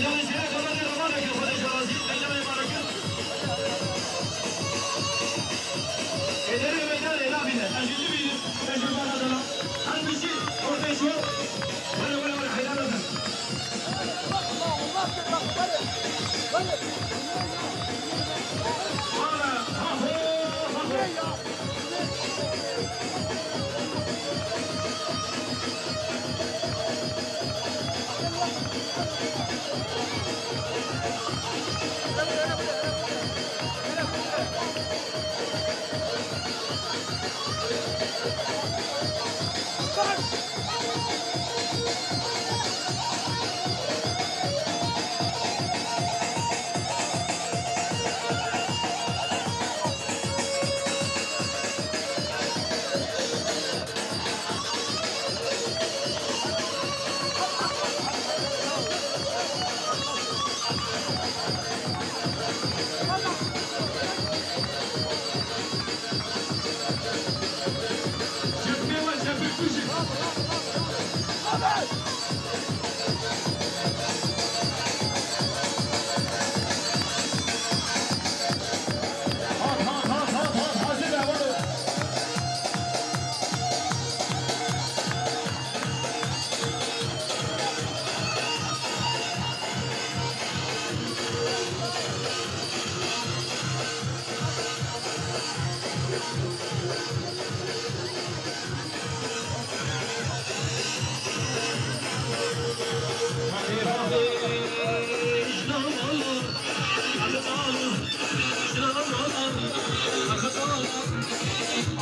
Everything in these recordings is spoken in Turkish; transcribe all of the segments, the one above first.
Meydanı Come on!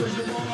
Thank you.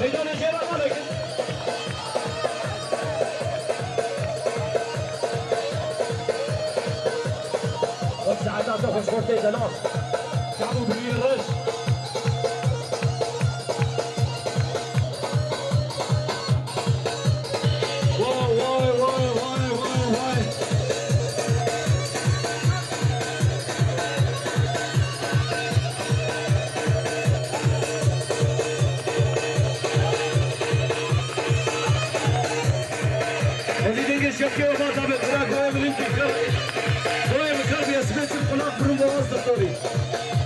Meydana şey var mı? ساعات تاخذ Turismo.